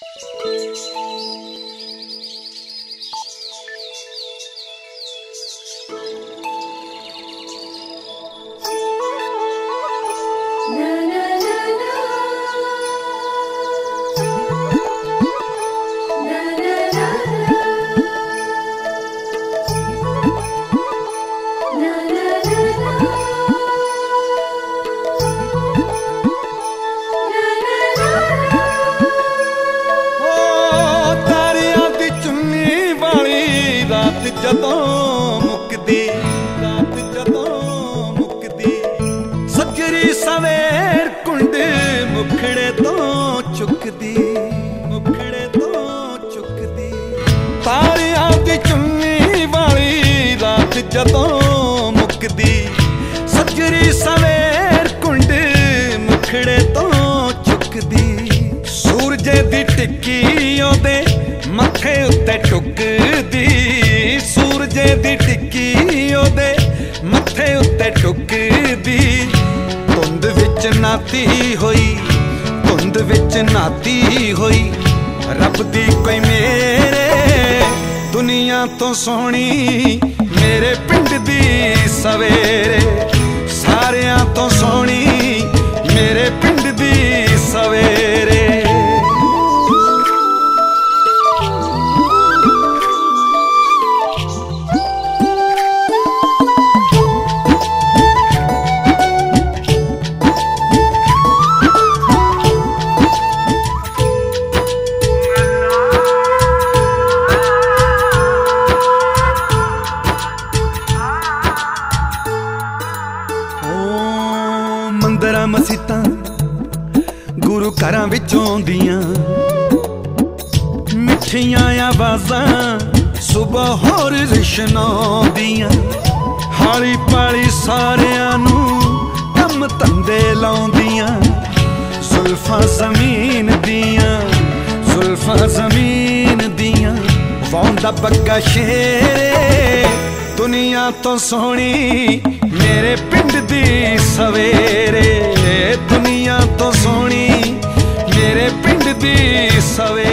Música ਰਾਤ ਜਦੋਂ ਮੁੱਕਦੀ, ਰਾਤ ਜਦੋਂ ਮੁੱਕਦੀ, ਸੱਜਰੀ ਸਵੇਰ ਕੁੰਡ ਮੁਖੜੇ ਤੋਂ ਚੁੱਕਦੀ, ਮੁਖੜੇ ਤੋਂ ਚੁੱਕਦੀ। ਤਾਰਿਆਂ ਦੀ ਚੁੰਨੀ ਵਾਲੀ ਰਾਤ ਜਦੋਂ ਮੁੱਕਦੀ, ਸੱਜਰੀ ਸਵੇਰ ਕੁੰਡ ਮੁਖੜੇ ਤੋਂ ਚੁੱਕਦੀ। ਸੂਰਜ ਦੀ ਟਿੱਕੀ ਉਹਦੇ ਮੱਥੇ ਉੱਤੇ ਟੁੱਕਦੀ ਵਿੱਚ ਹੋਈ, ਧੁੰਦ ਵਿੱਚ ਨਾਤੀ ਹੋਈ। ਰੱਬ ਦੀ ਕੋਈ ਮੇਰੇ, ਦੁਨੀਆ ਤੋਂ ਸੋਹਣੀ ਮੇਰੇ ਪਿੰਡ ਦੀ ਸਵੇਰੇ। ਮੰਦਰਾਂ ਮਸੀਤਾਂ ਗੁਰੂ ਘਰਾਂ ਵਿੱਚੋਂ ਆਉਂਦੀਆਂ। ਮਿੱਠੀਆਂ ਆਵਾਜ਼ਾਂ ਸਵੇਰ ਹੋਰ ਰਿਸ਼ਨਾਉਂਦੀਆਂ ਹਾਲੀ ਪਾਲੀ ਸਾਰਿਆਂ ਨੂੰ ਕੰਮ ਧੰਦੇ ਲਾਉਂਦੀਆਂ। ਜ਼ੁਲਫਾਂ ਜ਼ਮੀਨ ਦੀਆਂ, ਜ਼ੁਲਫਾਂ ਜ਼ਮੀਨ ਦੀਆਂ। ਵਾਉਂਦਾ ਬੱਗਾ ਸ਼ੇਰੇ ਦੁਨੀਆ ਤੋਂ ਸੋਹਣੀ ਮੇਰੇ ਪਿੰਡ ਦੀ ਸਵੇਰੇ। ਦੁਨੀਆ ਤੋਂ ਸੋਹਣੀ ਮੇਰੇ ਪਿੰਡ ਦੀ ਸਵੇਰੇ।